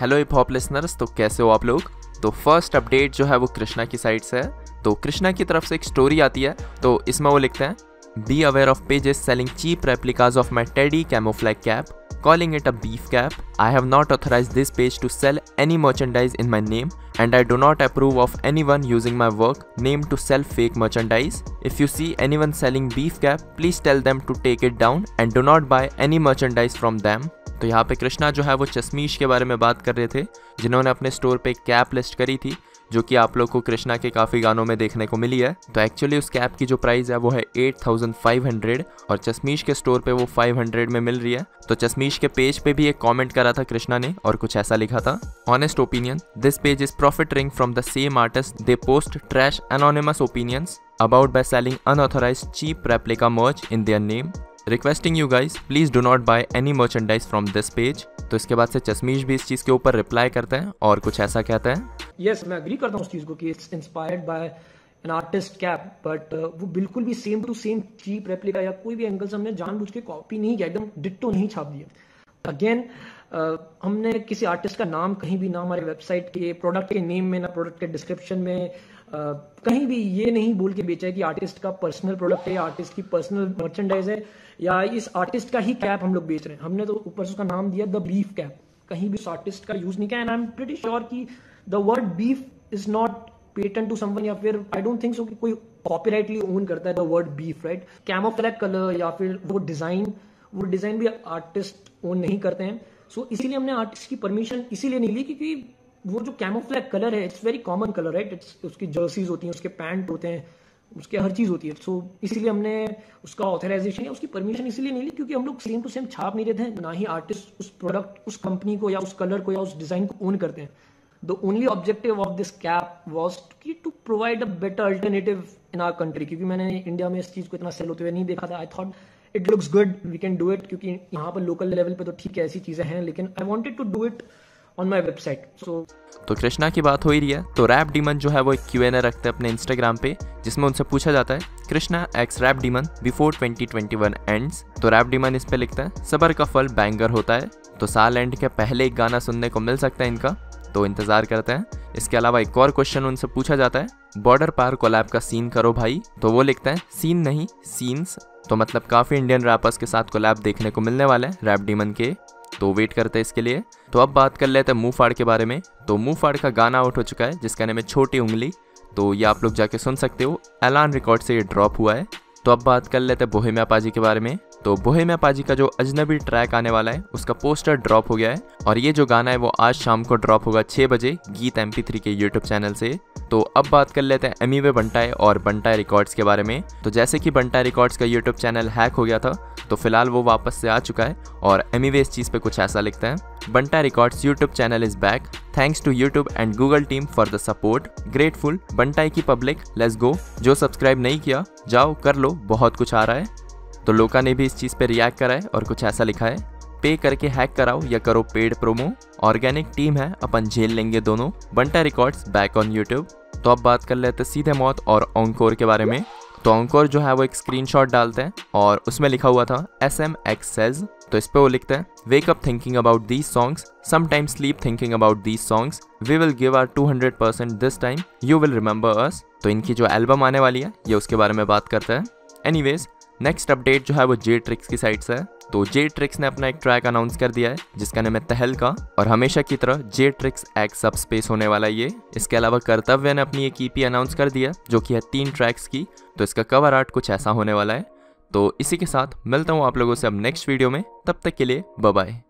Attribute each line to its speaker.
Speaker 1: Hello hip pop listeners तो कैसे हो आप लोग? तो फ़र्स्ट अपडेट जो है वो कृष्णा की साइड से है। तो कृष्णा की तरफ़ से एक स्टोरी आती है तो इसमें वो लिखते हैं be aware of pages selling cheap replicas of my teddy camouflage cap calling it a beef cap I have not authorize this page to sell any merchandise in my name and I do not approve of anyone using my work name to sell fake merchandise if you see anyone selling beef cap please tell them to take it down and do not buy any merchandise from them तो यहाँ पे कृष्णा जो है वो चश्मीश के बारे में बात कर रहे थे, जिन्होंने अपने स्टोर पे कैप लिस्ट करी थी, जो कि आप लोग को कृष्णा के काफ़ी गानों में देखने को मिली है। तो एक्चुअली उस कैप की जो प्राइस है वो है 8500 और चश्मीश के स्टोर पे वो 500 में मिल रही है। तो चश्मीश के पेज पे भी एक कमेंट करा था कृष्णा ने और कुछ ऐसा लिखा था। Honest opinion this page is profiting from the same artist they post trash anonymous opinions about by selling unauthorized cheap replica merch in their name. Requesting you guys please do not buy any merchandise from this page तो इसके बाद से चश्मीश भी इस चीज़ के ऊपर reply करते हैं और कुछ ऐसा कहते हैं।
Speaker 2: यस yes, मैं अग्री करता हूँ उस चीज़ को कि it's inspired by an artist cap but वो बिल्कुल भी same to same cheap replica या कोई भी एंगल हमने जानबूझ के कॉपी नहीं किया एकदम डिट्टो नहीं छाप दिया। अगेन हमने किसी आर्टिस्ट का नाम कहीं भी ना हमारे वेबसाइट के प्रोडक्ट के नेम में, ना प्रोडक्ट के डिस्क्रिप्शन में कहीं भी ये नहीं बोल के बेचा है कि आर्टिस्ट का पर्सनल प्रोडक्ट है आर्टिस्ट की पर्सनल मर्चेंडाइज है या इस आर्टिस्ट का ही कैप हम लोग बेच रहे हैं। हमने तो ऊपर से उसका नाम दिया द बीफ कैप कहीं भी उस आर्टिस्ट का यूज़ नहीं किया and I am pretty sure कि the word beef is not patent to someone या फिर आई डोंट थिंक सो कि कोई कॉपीराइटली ओन करता है the word beef right camouflage colour या फिर वो डिज़ाइन वो डिज़ाइन भी आर्टिस्ट ओन नहीं करते हैं। सो so, इसीलिए हमने आर्टिस्ट की परमिशन इसीलिए नहीं ली क्योंकि वो जो कैमोफ्लैग कलर है it's very common colour right it's उसकी जर्सीज होती हैं उसके पैंट होते हैं उसके हर चीज़ होती है। सो so, इसीलिए हमने उसका ऑथराइजेशन या उसकी परमिशन इसीलिए नहीं ली क्योंकि हम लोग सेम टू सेम छाप नहीं रहे हैं। ना ही आर्टिस्ट उस प्रोडक्ट उस कंपनी को या उस कलर को या उस डिज़ाइन को ओन करते हैं। The only objective of this cap was की to provide a better alternative in our country क्योंकि मैंने इंडिया में इस चीज़ को इतना सेल होते हुए नहीं देखा था। I thought it looks good we can do it क्योंकि यहाँ पर लोकल लेवल पे तो ठीक है, ऐसी चीज़ें हैं, लेकिन I wanted to do it on my website so
Speaker 1: तो कृष्णा की बात हो ही रही है तो रैप डीमन जो है वो एक क्यू एन ए रखते हैं अपने इंस्टाग्राम पे, जिसमें उनसे पूछा जाता है, Krishna x Rap Demon before 2021 ends तो रैप डीमन इस पे लिखता है, सबर का फल बैंगर होता है तो साल एंड के पहले एक गाना सुनने को मिल सकता है इनका तो इंतज़ार करते हैं। इसके अलावा एक और क्वेश्चन उनसे पूछा जाता है बॉर्डर पार कोलैब का सीन करो भाई। तो वो लिखते हैं सीन नहीं सीन्स तो मतलब काफ़ी इंडियन रैपर्स के साथ कोलैब देखने को मिलने वाला है रैप डीमन के। तो वेट करते हैं इसके लिए। तो अब बात कर लेते हैं मुँह फाड़ के बारे में। तो मुँह फाड़ का गाना आउट हो चुका है, जिसका नाम है छोटी उंगली। तो ये आप लोग जाके सुन सकते हो। एलान रिकॉर्ड से ये ड्रॉप हुआ है। तो अब बात कर लेते हैं बोहेमिया पाजी के बारे में। तो बोहेमिया पाजी का जो अजनबी ट्रैक आने वाला है, उसका पोस्टर ड्रॉप हो गया है। और ये जो गाना है, वो आज शाम को ड्रॉप होगा छः बजे गीत एम के यूट्यूब चैनल से। तो अब बात कर लेते हैं एमी वे बंटाए और बंटाए रिकॉर्ड्स के बारे में। तो जैसे कि बंटाए रिकॉर्ड्स का यूट्यूब चैनल हैक हो गया था तो फ़िलहाल वो वापस से आ चुका है और एमी वे इस चीज़ पे कुछ ऐसा लिखता है। Bantai Records YouTube channel is back thanks to YouTube and Google team for the support grateful Bantai की पब्लिक लेट्स गो जो सब्सक्राइब नहीं किया, जाओ, कर लो। बहुत कुछ आ रहा है। तो लोका ने भी इस चीज़ पे रिएक्ट करा है और कुछ ऐसा लिखा है। पे करके हैक कराओ या करो पेड प्रोमो ऑर्गेनिक टीम है, अपन झेल लेंगे दोनों। Banta records back on YouTube तो अब बात कर लेते सीधे मौत और ऑनकोर के बारे में। तो अंकुर जो है, वो एक स्क्रीनशॉट डालते हैं और उसमें लिखा हुआ था एस एम एक्स सेज तो इस पे वो लिखते हैं wake up thinking about these songs sometimes sleep thinking about these songs we will give our 200 percent this time you will remember us तो इनकी जो एल्बम आने वाली है, ये उसके बारे में बात करते हैं। एनीवेज नेक्स्ट अपडेट जो है वो जे ट्रिक्स की साइड से है। तो जे ट्रिक्स ने अपना एक ट्रैक अनाउंस कर दिया है, जिसका नाम है तहल का, और हमेशा की तरह जे ट्रिक्स एक सब स्पेस होने वाला ये। इसके अलावा कर्तव्य ने अपनी एक ईपी अनाउंस कर दिया जो कि है तीन ट्रैक्स की। तो इसका कवर आर्ट कुछ ऐसा होने वाला है। तो इसी के साथ मिलता हूँ आप लोगों से अब नेक्स्ट वीडियो में। तब तक के लिए बाय